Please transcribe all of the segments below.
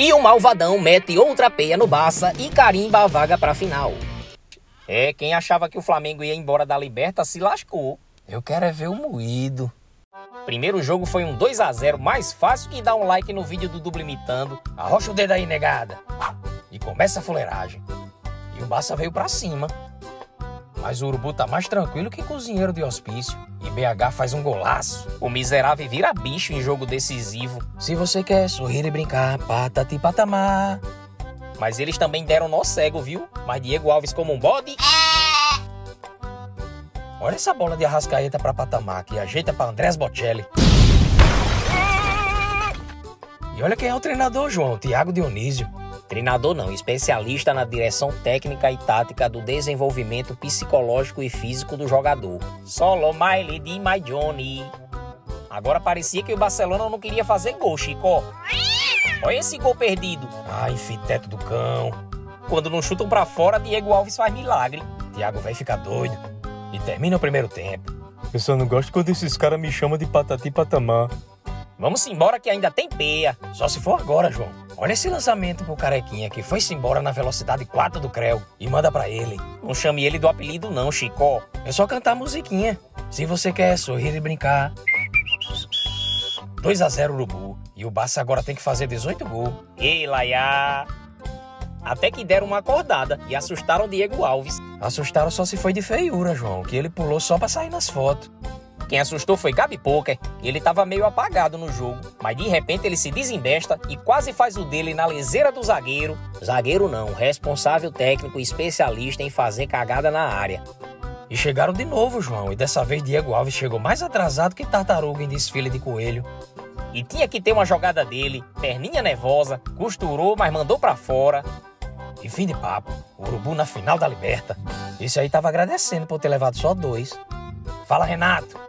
E o Malvadão mete outra peia no Barça e carimba a vaga pra final. É, quem achava que o Flamengo ia embora da Liberta se lascou. Eu quero é ver o moído. Primeiro jogo foi um 2 a 0 mais fácil que dar um like no vídeo do Dublo imitando. Arrocha o dedo aí, negada. E começa a fuleiragem. E o Barça veio pra cima. Mas o Urubu tá mais tranquilo que cozinheiro de hospício. E BH faz um golaço. O miserável vira bicho em jogo decisivo. Se você quer sorrir e brincar, patati patamar. Mas eles também deram nó cego, viu? Mas Diego Alves como um bode. Olha essa bola de arrascaeta pra patamar que ajeita pra Andrés Bocelli. E olha quem é o treinador, João, Thiago Dionísio. Treinador não, especialista na direção técnica e tática do desenvolvimento psicológico e físico do jogador. Solo my lady, my Johnny. Agora parecia que o Barcelona não queria fazer gol, Chico. Olha esse gol perdido. Ai, fiteto do cão. Quando não chutam para fora, Diego Alves faz milagre. Thiago vai ficar doido. E termina o primeiro tempo. Eu só não gosto quando esses caras me chamam de patati patamar. Vamos embora que ainda tem peia. Só se for agora, João. Olha esse lançamento pro carequinha que foi-se embora na velocidade 4 do Creu e manda para ele. Não chame ele do apelido não, Chicó. É só cantar musiquinha. Se você quer sorrir e brincar. 2 a 0 Urubu. E o Barça agora tem que fazer 18 gols. Ei, Laia! Até que deram uma acordada e assustaram Diego Alves. Assustaram só se foi de feiura, João, que ele pulou só pra sair nas fotos. Quem assustou foi Gabi Poker. Ele estava meio apagado no jogo, mas de repente ele se desembesta e quase faz o dele na leseira do zagueiro. Zagueiro não, responsável técnico especialista em fazer cagada na área. E chegaram de novo, João, e dessa vez Diego Alves chegou mais atrasado que tartaruga em desfile de coelho. E tinha que ter uma jogada dele, perninha nervosa, costurou, mas mandou para fora. E fim de papo, Urubu na final da Liberta. Esse aí tava agradecendo por ter levado só dois. Fala, Renato.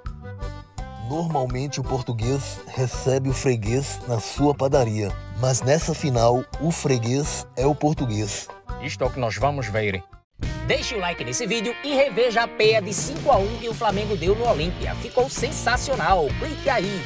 Normalmente o português recebe o freguês na sua padaria, mas nessa final o freguês é o português. Isto é o que nós vamos ver. Deixe o like nesse vídeo e reveja a peia de 5 a 1 que o Flamengo deu no Olímpia. Ficou sensacional. Clique aí.